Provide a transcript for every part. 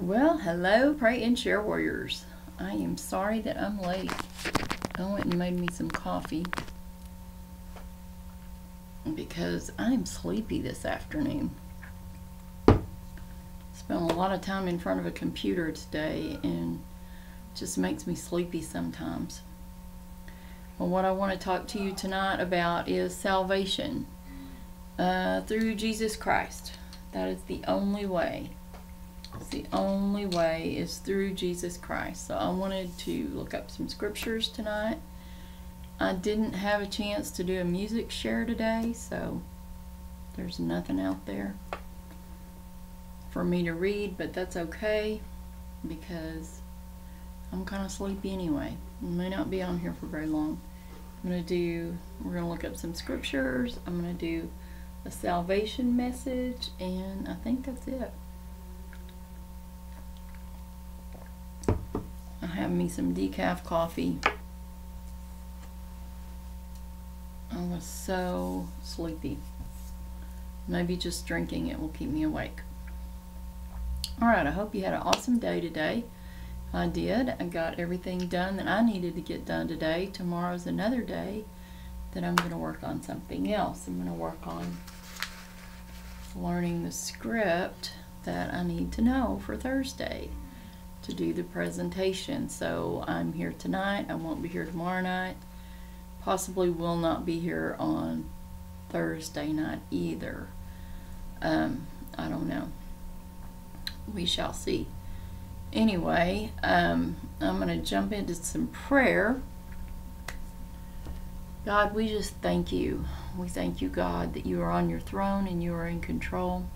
Well, hello, pray and share warriors. I am sorry that I'm late. I went and made me some coffee because I'm sleepy this afternoon. Spent a lot of time in front of a computer today and just makes me sleepy sometimes. Well, what I want to talk to you tonight about is salvation uh, through Jesus Christ. That is the only way. The only way is through Jesus Christ. So I wanted to look up some scriptures tonight. I didn't have a chance to do a music share today, so there's nothing out there for me to read, but that's okay because I'm kind of sleepy anyway. I may not be on here for very long. I'm going to do, we're going to look up some scriptures. I'm going to do a salvation message, and I think that's it. I have me some decaf coffee. I was so sleepy. Maybe just drinking it will keep me awake. Alright, I hope you had an awesome day today. I did. I got everything done that I needed to get done today. Tomorrow's another day that I'm going to work on something else. I'm going to work on learning the script that I need to know for Thursday to do the presentation. So I'm here tonight. I won't be here tomorrow night. Possibly will not be here on Thursday night either. Um, I don't know. We shall see. Anyway, um, I'm going to jump into some prayer. God, we just thank you. We thank you, God, that you are on your throne and you are in control.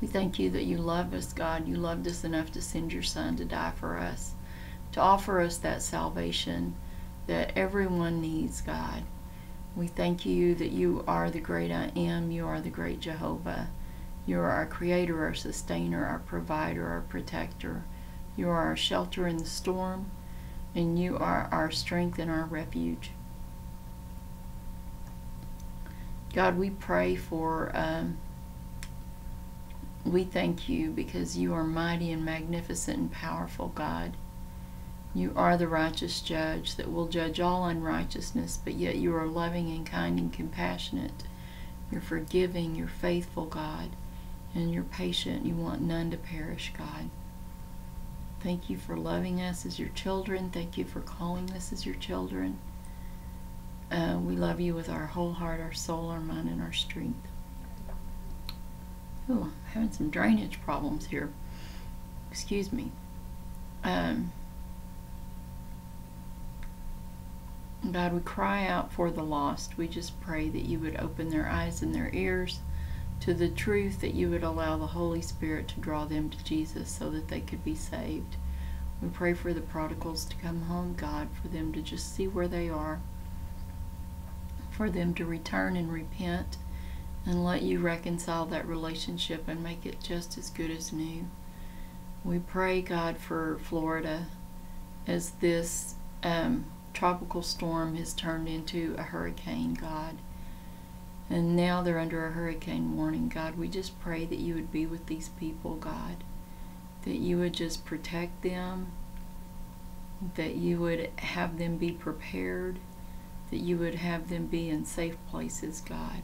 We thank you that you love us, God. You loved us enough to send your Son to die for us, to offer us that salvation that everyone needs, God. We thank you that you are the great I am. You are the great Jehovah. You are our creator, our sustainer, our provider, our protector. You are our shelter in the storm, and you are our strength and our refuge. God, we pray for um, we thank you because you are mighty and magnificent and powerful, God. You are the righteous judge that will judge all unrighteousness, but yet you are loving and kind and compassionate. You're forgiving, you're faithful, God, and you're patient. You want none to perish, God. Thank you for loving us as your children. Thank you for calling us as your children. Uh, we love you with our whole heart, our soul, our mind, and our strength. Oh, I'm having some drainage problems here. Excuse me. Um, God, we cry out for the lost. We just pray that you would open their eyes and their ears to the truth, that you would allow the Holy Spirit to draw them to Jesus so that they could be saved. We pray for the prodigals to come home, God, for them to just see where they are, for them to return and repent and let you reconcile that relationship and make it just as good as new. We pray, God, for Florida as this um, tropical storm has turned into a hurricane, God. And now they're under a hurricane warning, God. We just pray that you would be with these people, God. That you would just protect them. That you would have them be prepared. That you would have them be in safe places, God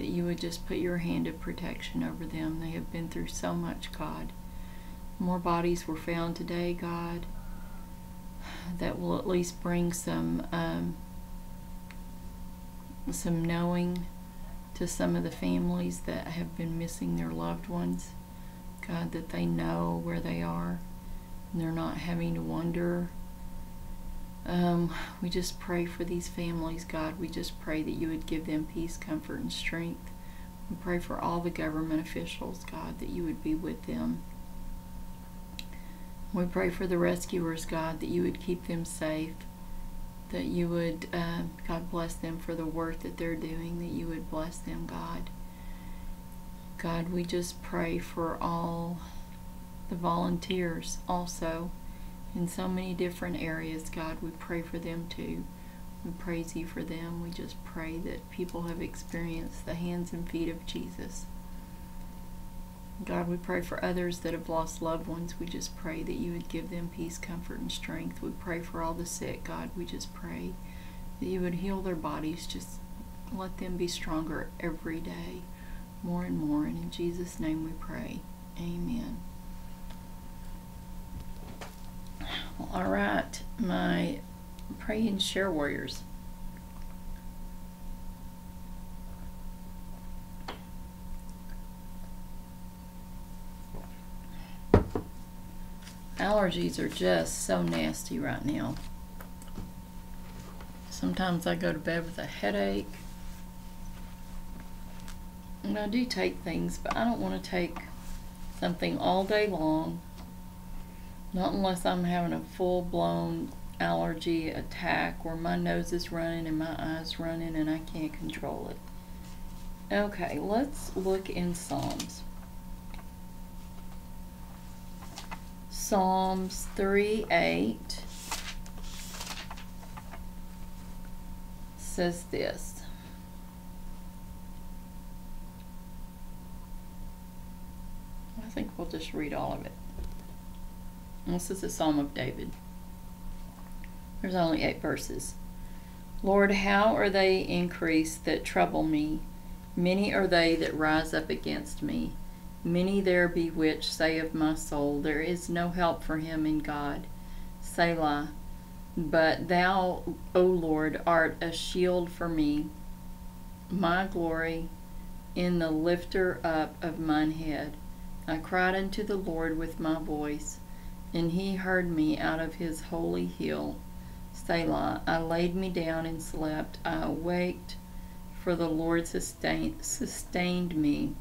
that you would just put your hand of protection over them. They have been through so much, God. More bodies were found today, God, that will at least bring some um, some knowing to some of the families that have been missing their loved ones. God, that they know where they are and they're not having to wonder um, we just pray for these families, God. We just pray that you would give them peace, comfort, and strength. We pray for all the government officials, God, that you would be with them. We pray for the rescuers, God, that you would keep them safe, that you would, uh, God, bless them for the work that they're doing, that you would bless them, God. God, we just pray for all the volunteers also in so many different areas, God. We pray for them too. We praise you for them. We just pray that people have experienced the hands and feet of Jesus. God, we pray for others that have lost loved ones. We just pray that you would give them peace, comfort, and strength. We pray for all the sick, God. We just pray that you would heal their bodies. Just let them be stronger every day, more and more. And in Jesus' name we pray. Amen. All right, my pray and share warriors. Allergies are just so nasty right now. Sometimes I go to bed with a headache. And I do take things, but I don't want to take something all day long. Not unless I'm having a full blown allergy attack where my nose is running and my eyes running and I can't control it. Okay, let's look in Psalms. Psalms 3 8 says this. I think we'll just read all of it. This is a Psalm of David. There's only eight verses. Lord, how are they increased that trouble me? Many are they that rise up against me. Many there be which say of my soul, There is no help for him in God. Selah. But thou, O Lord, art a shield for me, my glory, in the lifter up of mine head. I cried unto the Lord with my voice, and he heard me out of his holy hill. Selah. I laid me down and slept. I awaked, for the Lord sustained, sustained me.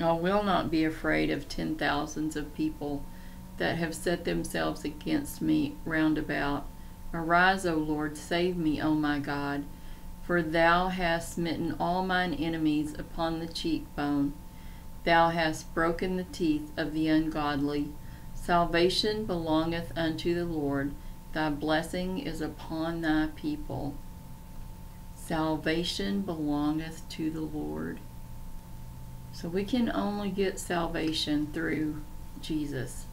I will not be afraid of ten thousands of people that have set themselves against me round about. Arise, O Lord, save me, O my God, for thou hast smitten all mine enemies upon the cheekbone. Thou hast broken the teeth of the ungodly. Salvation belongeth unto the Lord. Thy blessing is upon thy people. Salvation belongeth to the Lord. So we can only get salvation through Jesus.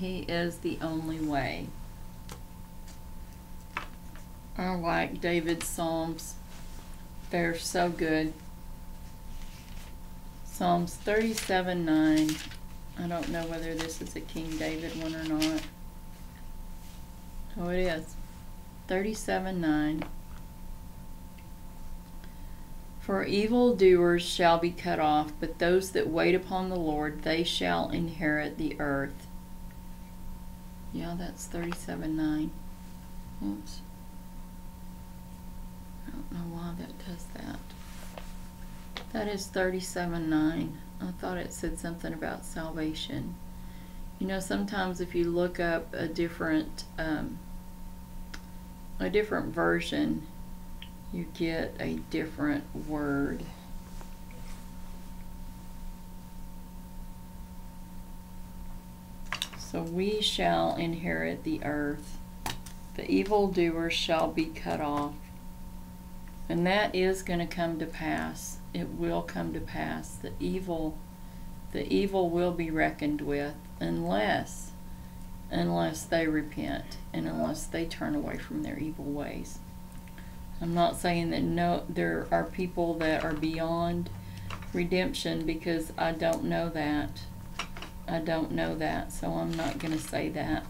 He is the only way. I like David's Psalms. They're so good. Psalms 37 9. I don't know whether this is a King David one or not. Oh, it is. 37 9. For evil doers shall be cut off, but those that wait upon the Lord, they shall inherit the earth. Yeah, that's 37 9. Oops. I don't know why that does that. That is 37 9. I thought it said something about salvation. You know, sometimes if you look up a different um, a different version, you get a different word. So we shall inherit the earth. The evildoer shall be cut off. And that is going to come to pass. It will come to pass. The evil the evil will be reckoned with unless unless they repent and unless they turn away from their evil ways. I'm not saying that no there are people that are beyond redemption because I don't know that. I don't know that, so I'm not going to say that.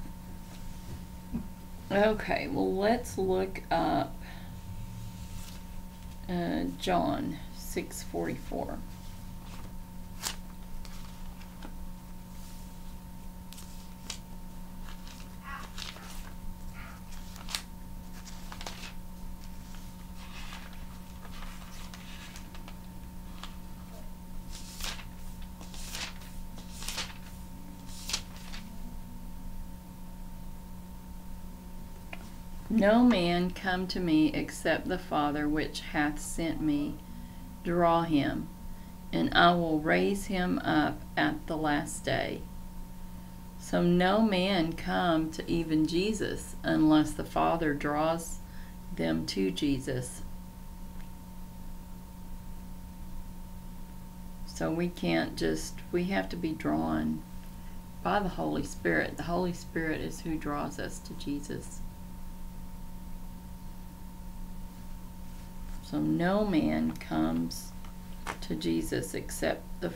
Okay, well let's look up uh, John 644. No man come to me except the Father which hath sent me. Draw him, and I will raise him up at the last day. So no man come to even Jesus unless the Father draws them to Jesus. So we can't just, we have to be drawn by the Holy Spirit. The Holy Spirit is who draws us to Jesus. So no man comes to Jesus except the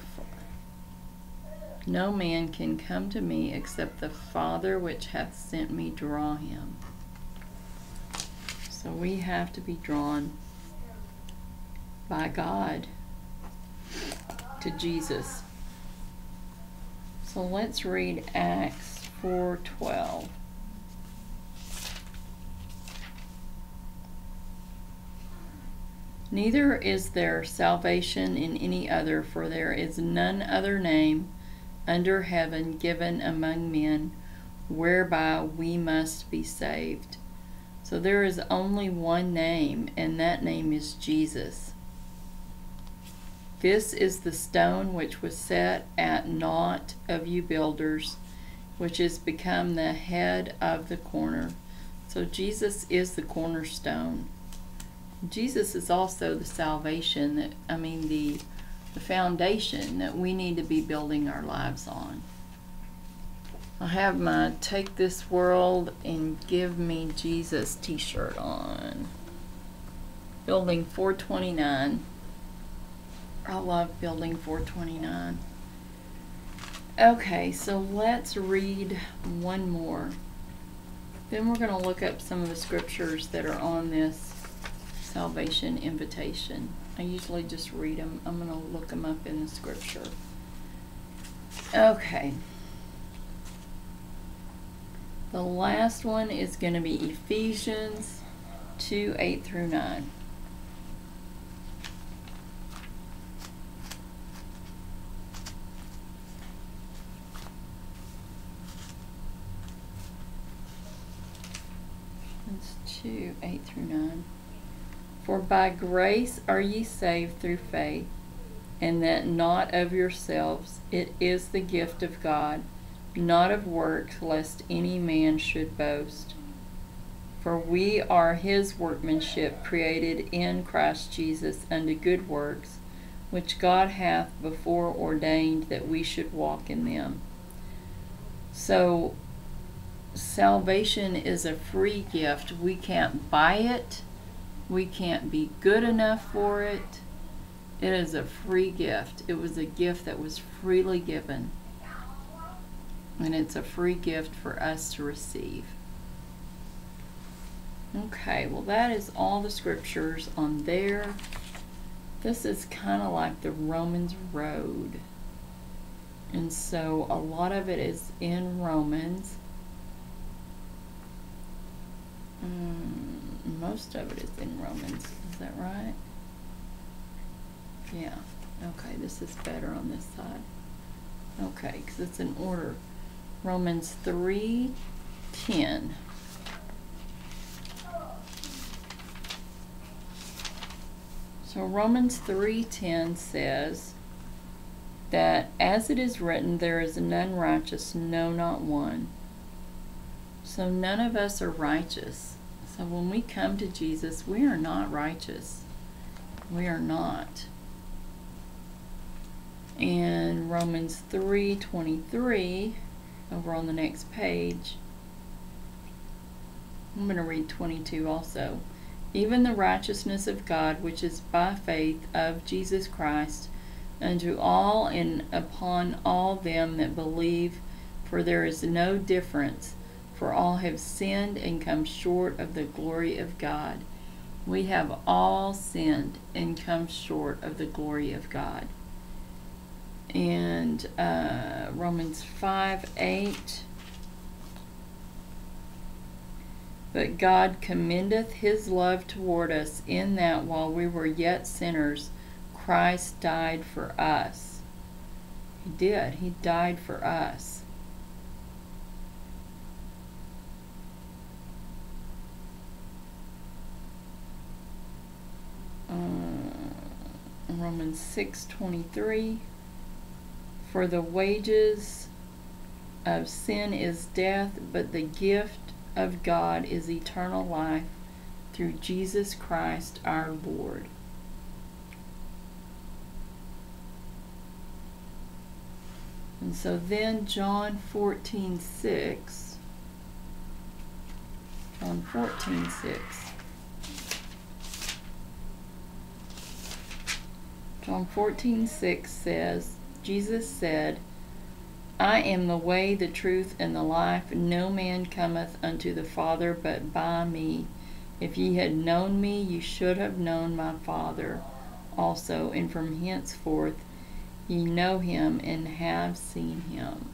no man can come to me except the Father which hath sent me draw him. So we have to be drawn by God to Jesus. So let's read Acts 4:12. Neither is there salvation in any other, for there is none other name under heaven given among men whereby we must be saved. So there is only one name, and that name is Jesus. This is the stone which was set at naught of you builders, which is become the head of the corner. So Jesus is the cornerstone. Jesus is also the salvation that I mean the the foundation that we need to be building our lives on. I have my Take This World and Give Me Jesus t shirt on. Building 429. I love Building 429. Okay, so let's read one more. Then we're going to look up some of the scriptures that are on this salvation invitation. I usually just read them. I'm going to look them up in the scripture. Okay. The last one is going to be Ephesians 2 8 through 9. It's 2 8 through 9. For by grace are ye saved through faith, and that not of yourselves, it is the gift of God not of works, lest any man should boast. For we are his workmanship, created in Christ Jesus unto good works, which God hath before ordained that we should walk in them. So, salvation is a free gift. We can't buy it, we can't be good enough for it. It is a free gift. It was a gift that was freely given and it's a free gift for us to receive. Okay, well, that is all the scriptures on there. This is kind of like the Romans Road. And so a lot of it is in Romans. Most of it is in Romans. Is that right? Yeah. Okay, this is better on this side. Okay, because it's in order. Romans 3:10. So Romans 3:10 says that as it is written there is none righteous no not one. So none of us are righteous. So when we come to Jesus, we are not righteous. We are not. And Romans 3:23 over on the next page. I'm going to read 22 also. Even the righteousness of God, which is by faith of Jesus Christ, unto all and upon all them that believe, for there is no difference, for all have sinned and come short of the glory of God. We have all sinned and come short of the glory of God and uh, Romans 5 8. But God commendeth his love toward us in that while we were yet sinners, Christ died for us. He did. He died for us. Uh, Romans 6:23 for the wages of sin is death, but the gift of God is eternal life through Jesus Christ our Lord. And so then John 14 6. John 14 6. John 14 6 says, Jesus said, I am the way, the truth, and the life. No man cometh unto the Father but by me. If ye had known me, ye should have known my Father also, and from henceforth ye know him and have seen him.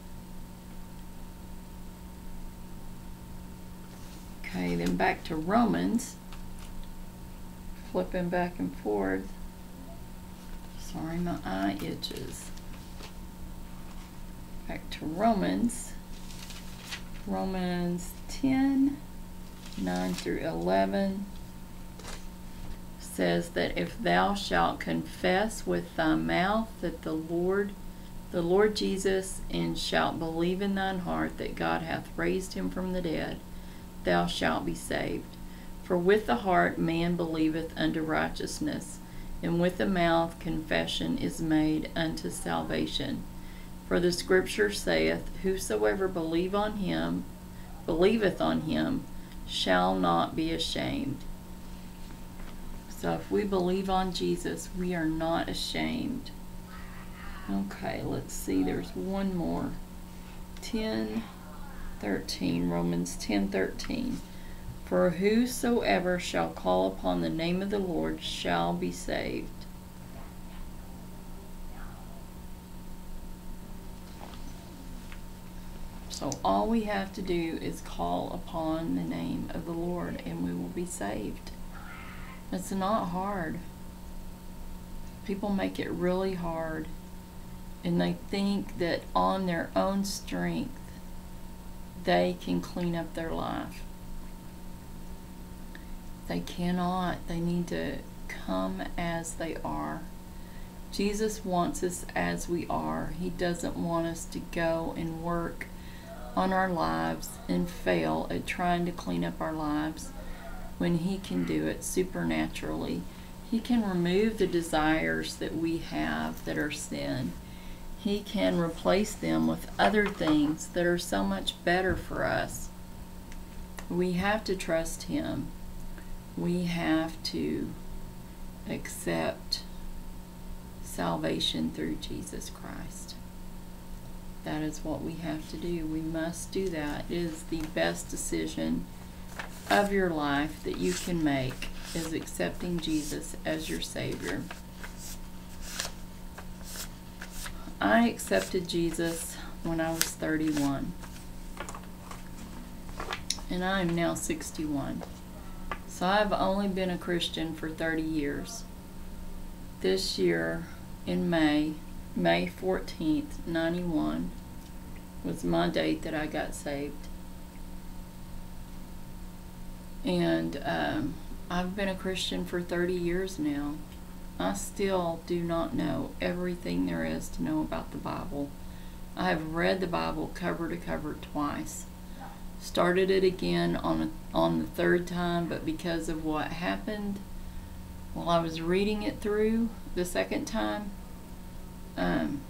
Okay, then back to Romans. Flipping back and forth. Sorry, my eye itches. Back to Romans. Romans 10, 9 through 11 says that if thou shalt confess with thy mouth that the Lord, the Lord Jesus, and shalt believe in thine heart that God hath raised him from the dead, thou shalt be saved. For with the heart man believeth unto righteousness, and with the mouth confession is made unto salvation. For the scripture saith, Whosoever believe on him, believeth on him, shall not be ashamed. So if we believe on Jesus, we are not ashamed. Okay, let's see. There's one more. 10 13, Romans 10 13. For whosoever shall call upon the name of the Lord shall be saved. So all we have to do is call upon the name of the Lord and we will be saved. It's not hard. People make it really hard and they think that on their own strength they can clean up their life. They cannot. They need to come as they are. Jesus wants us as we are. He doesn't want us to go and work on our lives and fail at trying to clean up our lives when He can do it supernaturally. He can remove the desires that we have that are sin. He can replace them with other things that are so much better for us. We have to trust Him. We have to accept salvation through Jesus Christ. That is what we have to do. We must do that. It is the best decision of your life that you can make is accepting Jesus as your Savior. I accepted Jesus when I was 31. And I am now 61. So I've only been a Christian for 30 years. This year, in May, May 14th, 91, was my date that I got saved. And um, I've been a Christian for 30 years now. I still do not know everything there is to know about the Bible. I have read the Bible cover to cover twice. Started it again on a, on the third time, but because of what happened while I was reading it through the second time, um,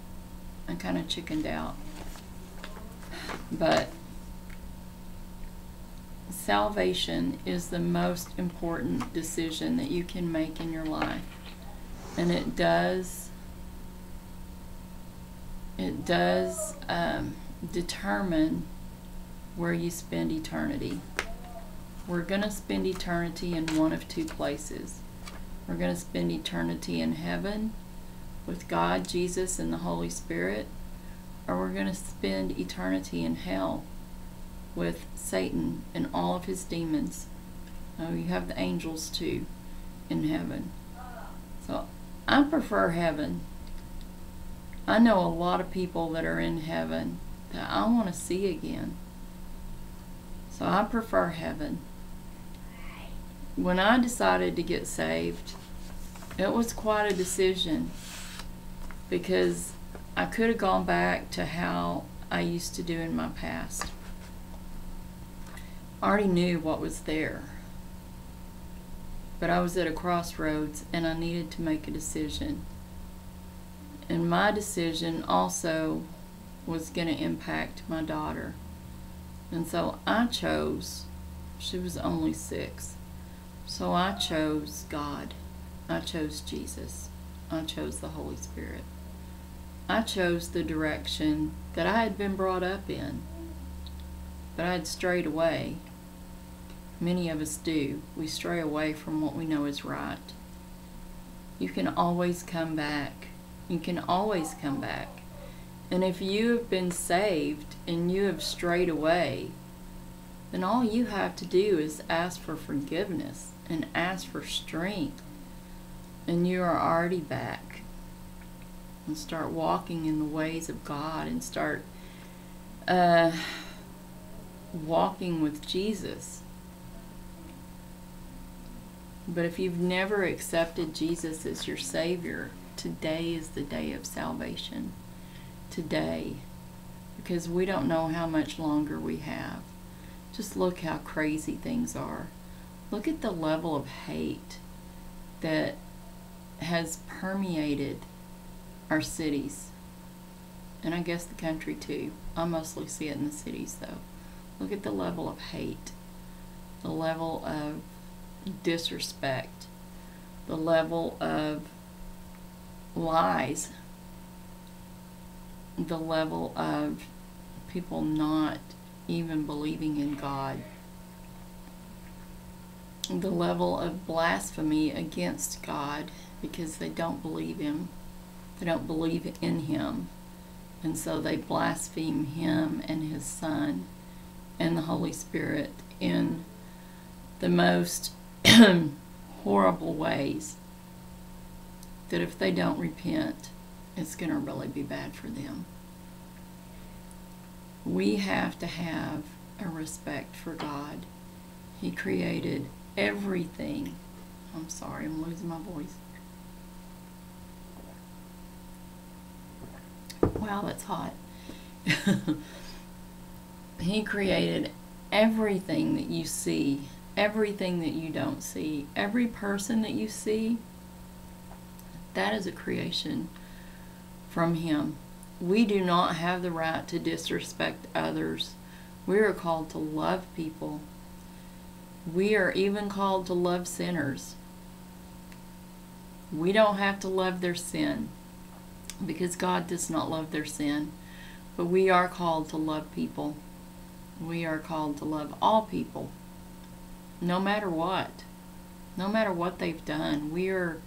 I kind of chickened out. But salvation is the most important decision that you can make in your life. And it does it does um, determine where you spend eternity. We're going to spend eternity in one of two places. We're going to spend eternity in heaven with God, Jesus, and the Holy Spirit, or we're going to spend eternity in hell with Satan and all of his demons. Oh, you have the angels too in heaven. So I prefer heaven. I know a lot of people that are in heaven that I want to see again. So I prefer heaven. When I decided to get saved, it was quite a decision because I could have gone back to how I used to do in my past. I already knew what was there. But I was at a crossroads and I needed to make a decision. And my decision also was going to impact my daughter. And so I chose, she was only six. So I chose God. I chose Jesus. I chose the Holy Spirit. I chose the direction that I had been brought up in. But I had strayed away. Many of us do. We stray away from what we know is right. You can always come back. You can always come back. And if you have been saved and you have strayed away, then all you have to do is ask for forgiveness and ask for strength. And you are already back. And start walking in the ways of God and start uh, walking with Jesus. But if you've never accepted Jesus as your Savior, today is the day of salvation. Today. Because we don't know how much longer we have. Just look how crazy things are. Look at the level of hate that has permeated our cities. And I guess the country too. I mostly see it in the cities though. Look at the level of hate, the level of disrespect, the level of lies, the level of people not even believing in God, the level of blasphemy against God because they don't believe Him, they don't believe in Him, and so they blaspheme Him and His Son and the Holy Spirit in the most horrible ways that if they don't repent, it's going to really be bad for them. We have to have a respect for God. He created everything. I'm sorry, I'm losing my voice. Wow, that's hot. he created everything that you see everything that you don't see, every person that you see, that is a creation from Him. We do not have the right to disrespect others. We are called to love people. We are even called to love sinners. We don't have to love their sin because God does not love their sin. But we are called to love people. We are called to love all people no matter what. No matter what they've done, we are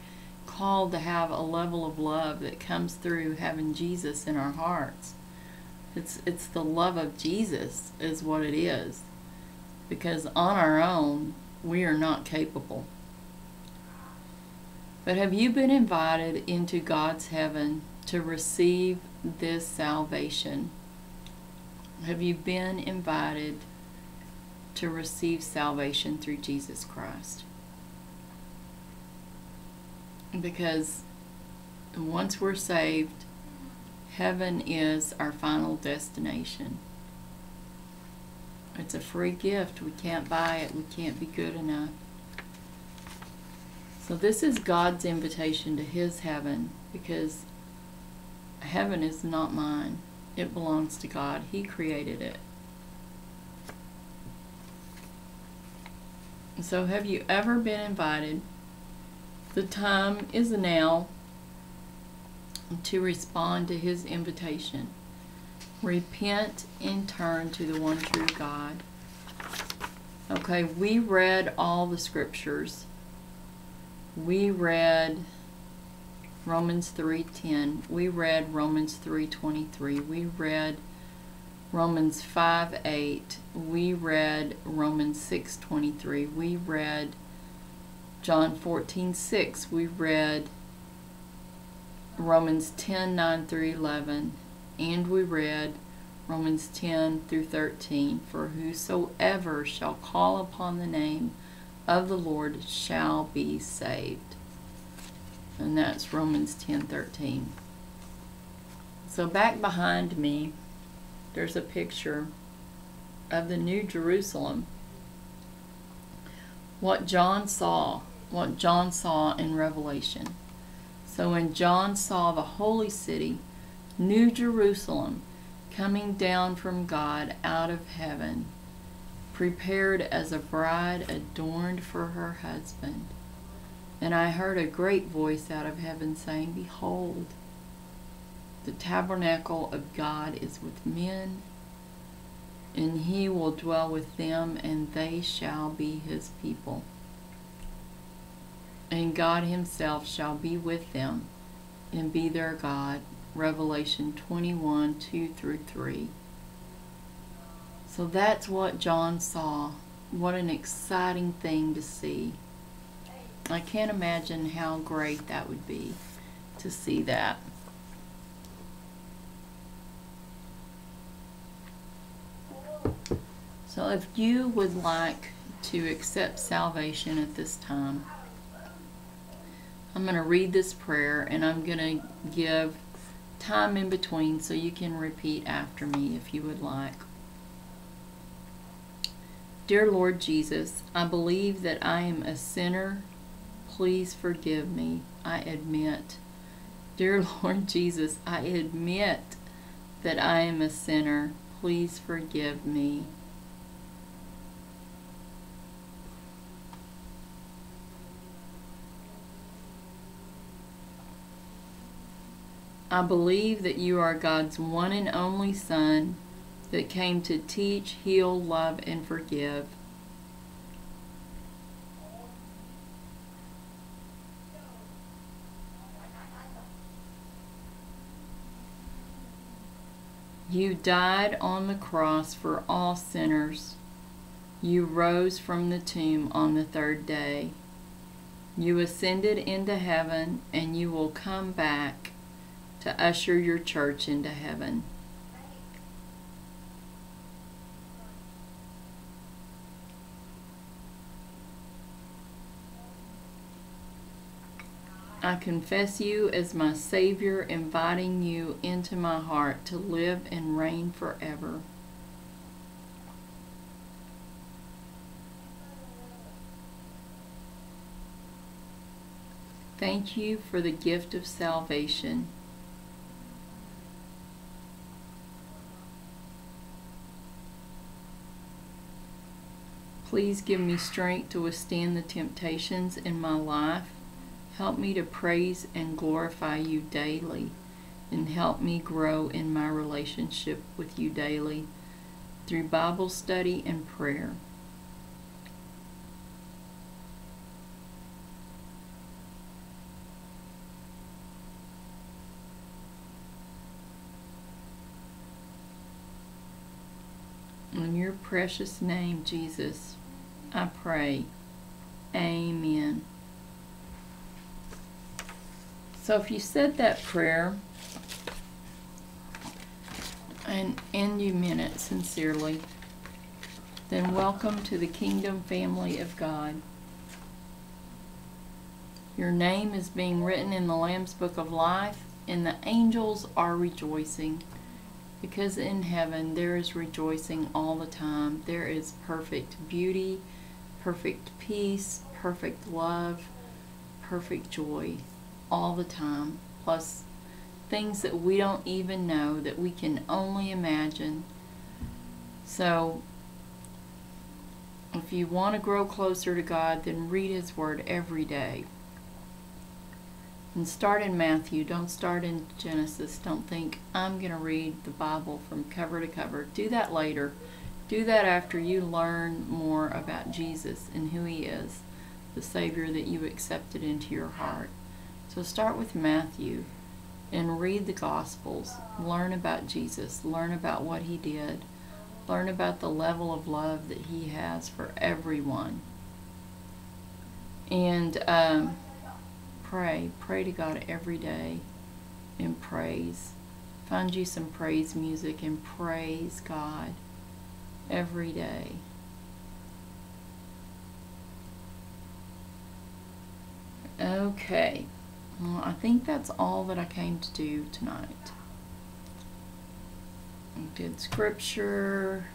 called to have a level of love that comes through having Jesus in our hearts. It's it's the love of Jesus is what it is. Because on our own, we are not capable. But have you been invited into God's heaven to receive this salvation? Have you been invited to receive salvation through Jesus Christ. Because once we're saved, heaven is our final destination. It's a free gift. We can't buy it. We can't be good enough. So this is God's invitation to his heaven because heaven is not mine. It belongs to God. He created it. So, have you ever been invited? The time is now to respond to his invitation. Repent and turn to the one true God. Okay, we read all the scriptures. We read Romans 3:10. We read Romans 3:23. We read Romans 5 8. We read Romans 6.23. We read John 14 6. We read Romans 10 9 through 11. And we read Romans 10 through 13. For whosoever shall call upon the name of the Lord shall be saved. And that's Romans 10 13. So back behind me there's a picture of the New Jerusalem. What John saw, what John saw in Revelation. So when John saw the holy city, New Jerusalem, coming down from God out of heaven, prepared as a bride adorned for her husband. And I heard a great voice out of heaven saying, Behold, the tabernacle of God is with men, and he will dwell with them, and they shall be his people. And God himself shall be with them, and be their God. Revelation 21 2 through 3. So that's what John saw. What an exciting thing to see. I can't imagine how great that would be to see that. So if you would like to accept salvation at this time, I'm going to read this prayer and I'm going to give time in between so you can repeat after me if you would like. Dear Lord Jesus, I believe that I am a sinner. Please forgive me. I admit. Dear Lord Jesus, I admit that I am a sinner. Please forgive me. I believe that you are God's one and only Son that came to teach, heal, love, and forgive. You died on the cross for all sinners. You rose from the tomb on the third day. You ascended into heaven, and you will come back to usher your church into heaven. I confess you as my Savior, inviting you into my heart to live and reign forever. Thank you for the gift of salvation. Please give me strength to withstand the temptations in my life. Help me to praise and glorify you daily, and help me grow in my relationship with you daily through Bible study and prayer. In your precious name, Jesus, I pray. Amen. So if you said that prayer and, and you meant it sincerely, then welcome to the kingdom family of God. Your name is being written in the Lamb's Book of Life, and the angels are rejoicing because in heaven there is rejoicing all the time. There is perfect beauty, perfect peace, perfect love, perfect joy all the time, plus things that we don't even know, that we can only imagine. So, if you want to grow closer to God, then read His Word every day. And start in Matthew. Don't start in Genesis. Don't think, I'm going to read the Bible from cover to cover. Do that later. Do that after you learn more about Jesus and who He is, the Savior that you accepted into your heart. So start with Matthew and read the Gospels. Learn about Jesus. Learn about what He did. Learn about the level of love that He has for everyone. And um, pray. Pray to God every day and praise. Find you some praise music and praise God every day. Okay. Well, I think that's all that I came to do tonight. I did scripture.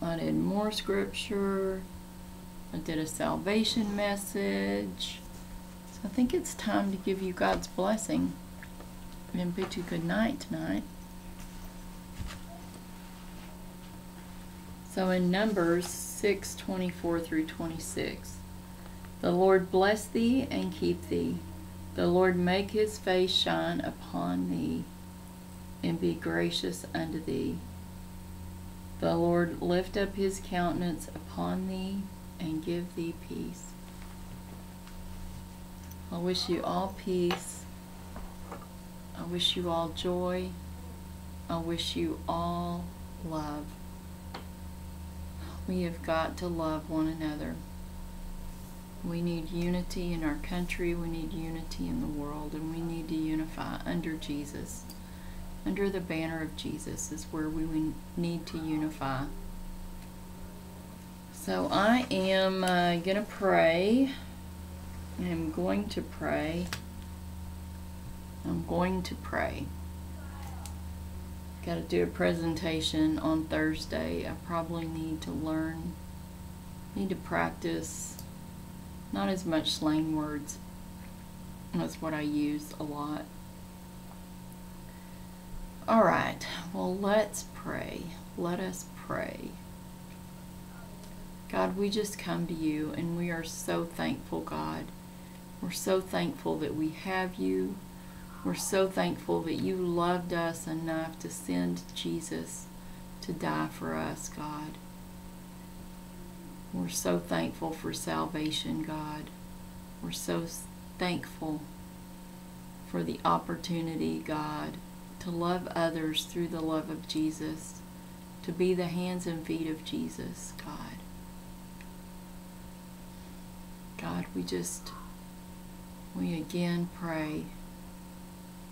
I did more scripture. I did a salvation message. So I think it's time to give you God's blessing and bid you good night tonight. So in Numbers 6 24 through 26, the Lord bless thee and keep thee. The Lord make his face shine upon thee and be gracious unto thee. The Lord lift up his countenance upon thee and give thee peace. I wish you all peace. I wish you all joy. I wish you all love. We have got to love one another. We need unity in our country, we need unity in the world, and we need to unify under Jesus. Under the banner of Jesus is where we need to unify. So I am uh, going to pray. I'm going to pray. I'm going to pray. Got to do a presentation on Thursday. I probably need to learn, need to practice not as much slang words. That's what I use a lot. All right, well, let's pray. Let us pray. God, we just come to you and we are so thankful, God. We're so thankful that we have you. We're so thankful that you loved us enough to send Jesus to die for us, God. We're so thankful for salvation, God. We're so thankful for the opportunity, God, to love others through the love of Jesus, to be the hands and feet of Jesus, God. God, we just, we again pray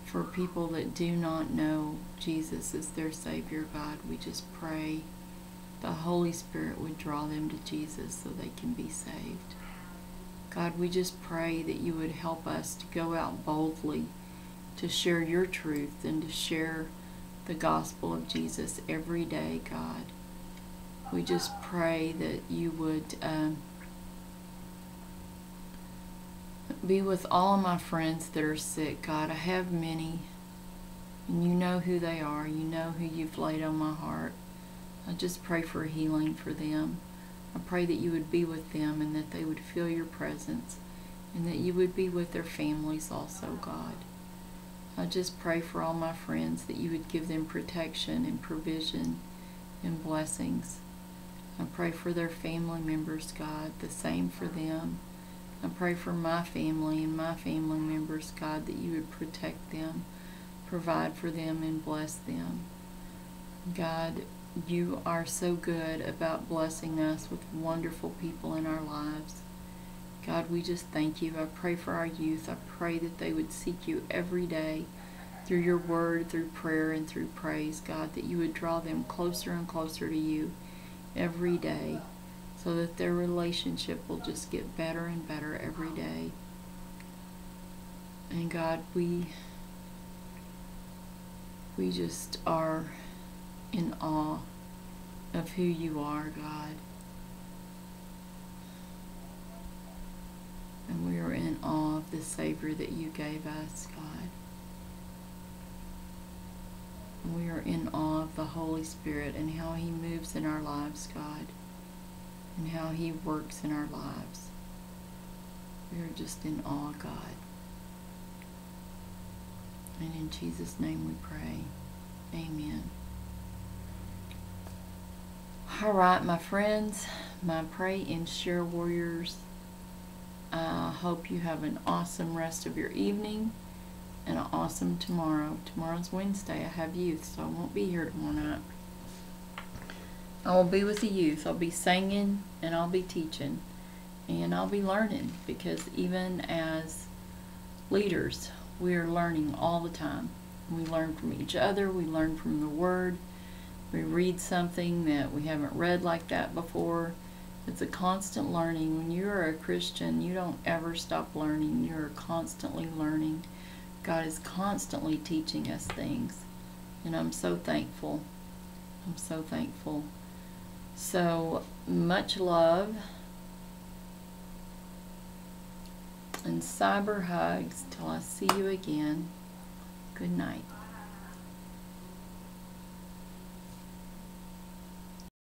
for people that do not know Jesus as their Savior, God. We just pray the Holy Spirit would draw them to Jesus so they can be saved. God, we just pray that you would help us to go out boldly to share your truth and to share the gospel of Jesus every day, God. We just pray that you would um, be with all my friends that are sick, God. I have many, and you know who they are. You know who you've laid on my heart. I just pray for healing for them. I pray that you would be with them and that they would feel your presence and that you would be with their families also, God. I just pray for all my friends that you would give them protection and provision and blessings. I pray for their family members, God, the same for them. I pray for my family and my family members, God, that you would protect them, provide for them, and bless them. God, you are so good about blessing us with wonderful people in our lives. God, we just thank you. I pray for our youth. I pray that they would seek you every day through your word, through prayer, and through praise, God, that you would draw them closer and closer to you every day so that their relationship will just get better and better every day. And God, we we just are in awe of who you are, God. And we are in awe of the Savior that you gave us, God. And we are in awe of the Holy Spirit and how He moves in our lives, God. And how He works in our lives. We are just in awe, God. And in Jesus' name we pray. Amen. All right, my friends, my pray and share warriors. I hope you have an awesome rest of your evening and an awesome tomorrow. Tomorrow's Wednesday. I have youth, so I won't be here tomorrow night. I will be with the youth. I'll be singing and I'll be teaching and I'll be learning because even as leaders, we are learning all the time. We learn from each other, we learn from the Word we read something that we haven't read like that before. It's a constant learning. When you're a Christian, you don't ever stop learning. You're constantly learning. God is constantly teaching us things. And I'm so thankful. I'm so thankful. So, much love. And cyber hugs till I see you again. Good night.